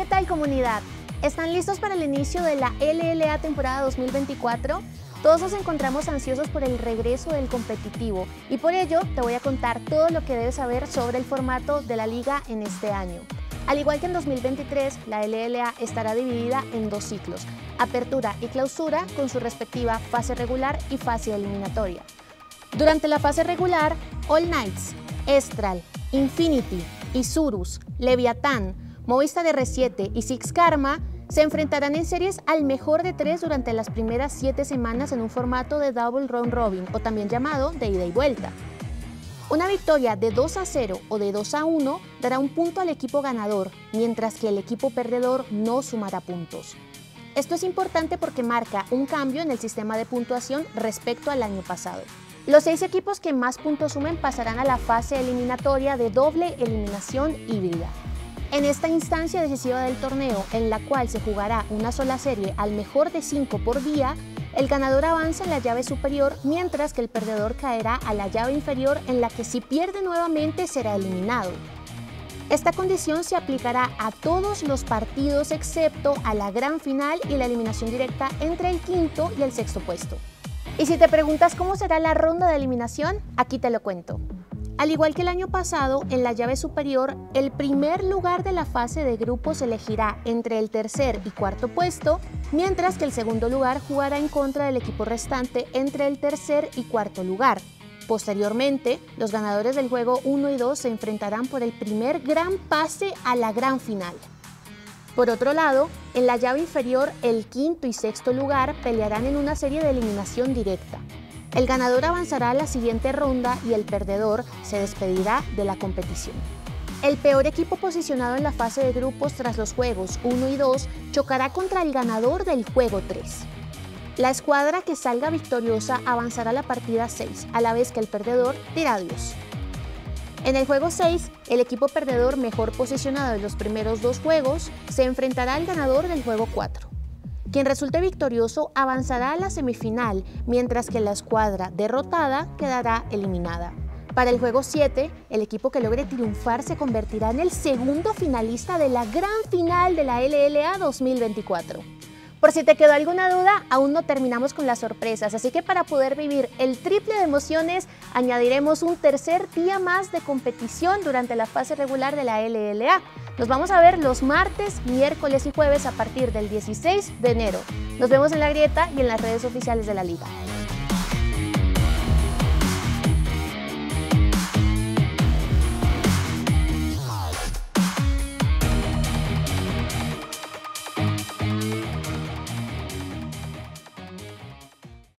¿Qué tal comunidad? ¿Están listos para el inicio de la LLA temporada 2024? Todos nos encontramos ansiosos por el regreso del competitivo y por ello te voy a contar todo lo que debes saber sobre el formato de la liga en este año. Al igual que en 2023, la LLA estará dividida en dos ciclos, apertura y clausura con su respectiva fase regular y fase eliminatoria. Durante la fase regular, All Knights, Estral, Infinity, Isurus, Leviatán, Movistar R7 y Six Karma se enfrentarán en series al mejor de tres durante las primeras siete semanas en un formato de Double Round Robin o también llamado de ida y vuelta. Una victoria de 2 a 0 o de 2 a 1 dará un punto al equipo ganador, mientras que el equipo perdedor no sumará puntos. Esto es importante porque marca un cambio en el sistema de puntuación respecto al año pasado. Los seis equipos que más puntos sumen pasarán a la fase eliminatoria de doble eliminación híbrida. En esta instancia decisiva del torneo, en la cual se jugará una sola serie al mejor de 5 por día, el ganador avanza en la llave superior mientras que el perdedor caerá a la llave inferior en la que si pierde nuevamente será eliminado. Esta condición se aplicará a todos los partidos excepto a la gran final y la eliminación directa entre el quinto y el sexto puesto. Y si te preguntas cómo será la ronda de eliminación, aquí te lo cuento. Al igual que el año pasado, en la llave superior, el primer lugar de la fase de grupos elegirá entre el tercer y cuarto puesto, mientras que el segundo lugar jugará en contra del equipo restante entre el tercer y cuarto lugar. Posteriormente, los ganadores del juego 1 y 2 se enfrentarán por el primer gran pase a la gran final. Por otro lado, en la llave inferior, el quinto y sexto lugar pelearán en una serie de eliminación directa. El ganador avanzará a la siguiente ronda y el perdedor se despedirá de la competición. El peor equipo posicionado en la fase de grupos tras los juegos 1 y 2 chocará contra el ganador del juego 3. La escuadra que salga victoriosa avanzará a la partida 6, a la vez que el perdedor dirá adiós. En el juego 6, el equipo perdedor mejor posicionado en los primeros dos juegos se enfrentará al ganador del juego 4. Quien resulte victorioso avanzará a la semifinal, mientras que la escuadra derrotada quedará eliminada. Para el juego 7, el equipo que logre triunfar se convertirá en el segundo finalista de la gran final de la LLA 2024. Por si te quedó alguna duda, aún no terminamos con las sorpresas, así que para poder vivir el triple de emociones, añadiremos un tercer día más de competición durante la fase regular de la LLA. Nos vamos a ver los martes, miércoles y jueves a partir del 16 de enero. Nos vemos en la grieta y en las redes oficiales de la liga.